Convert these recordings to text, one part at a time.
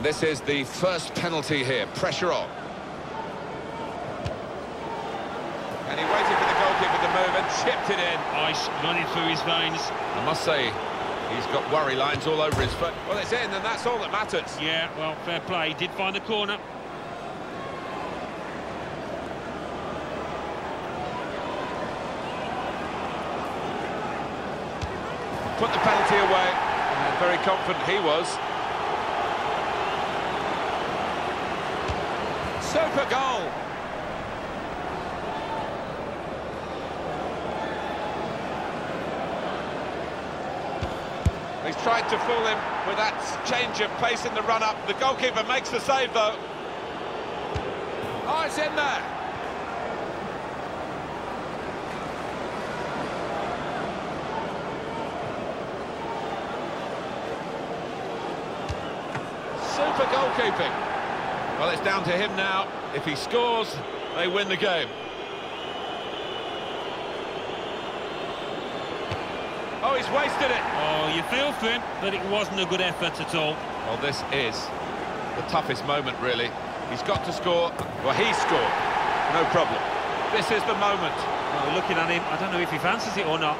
And this is the first penalty here. Pressure on. And he waited for the goalkeeper to move and chipped it in. Ice running through his veins. I must say, he's got worry lines all over his foot. Well, it's in, and that's all that matters. Yeah, well, fair play. He did find the corner. Put the penalty away. And very confident he was. Super goal. He's tried to fool him with that change of pace in the run-up. The goalkeeper makes the save, though. Oh, it's in there. Super goalkeeping. Well, it's down to him now. If he scores, they win the game. Oh, he's wasted it. Oh, you feel for him, but it wasn't a good effort at all. Well, this is the toughest moment, really. He's got to score. Well, he scored. No problem. This is the moment. Well, looking at him, I don't know if he fancies it or not.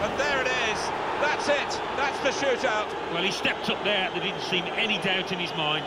And there it is. That's it. That's the shootout. Well, he stepped up there. There didn't seem any doubt in his mind.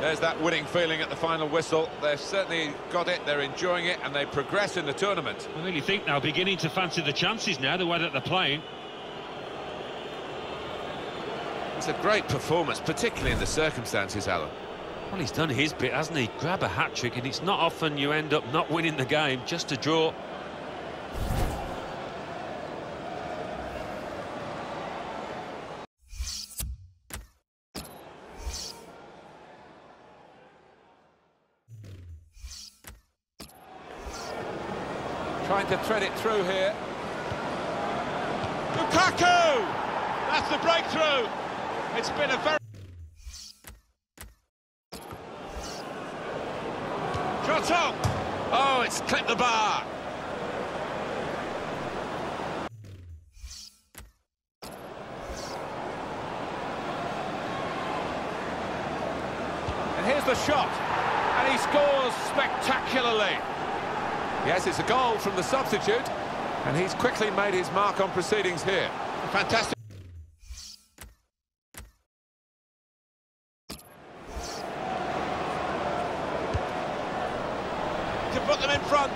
There's that winning feeling at the final whistle. They've certainly got it, they're enjoying it, and they progress in the tournament. I really think they're beginning to fancy the chances now, the way that they're playing. It's a great performance, particularly in the circumstances, Alan. Well, he's done his bit, hasn't he? Grab a hat-trick, and it's not often you end up not winning the game, just a draw. Trying to thread it through here. Lukaku! That's the breakthrough. It's been a very... Shot on! Oh, it's clipped the bar. And here's the shot. And he scores spectacularly. Yes, it's a goal from the substitute, and he's quickly made his mark on proceedings here. Fantastic. To put them in front,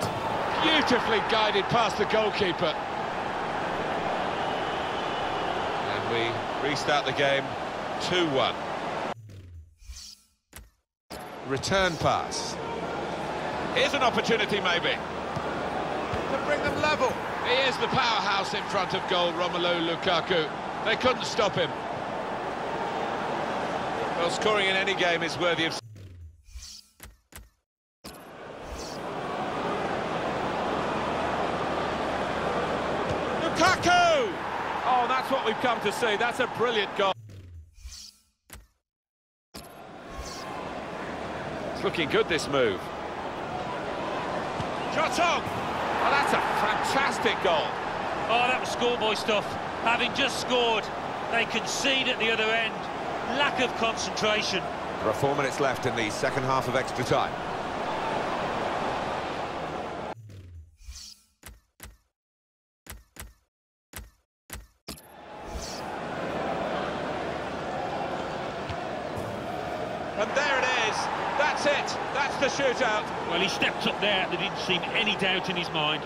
beautifully guided past the goalkeeper. And we restart the game 2-1. Return pass. Here's an opportunity, maybe, bring them level. He is the powerhouse in front of goal, Romelu Lukaku. They couldn't stop him. Well, scoring in any game is worthy of... Lukaku! Oh, that's what we've come to see. That's a brilliant goal. It's looking good, this move. Shot on! That's a fantastic goal. Oh, that was schoolboy stuff. Having just scored, they concede at the other end. Lack of concentration. There are four minutes left in the second half of extra time. And there it is. That's it. That's the shootout. Well, he stepped up there. There didn't seem any doubt in his mind.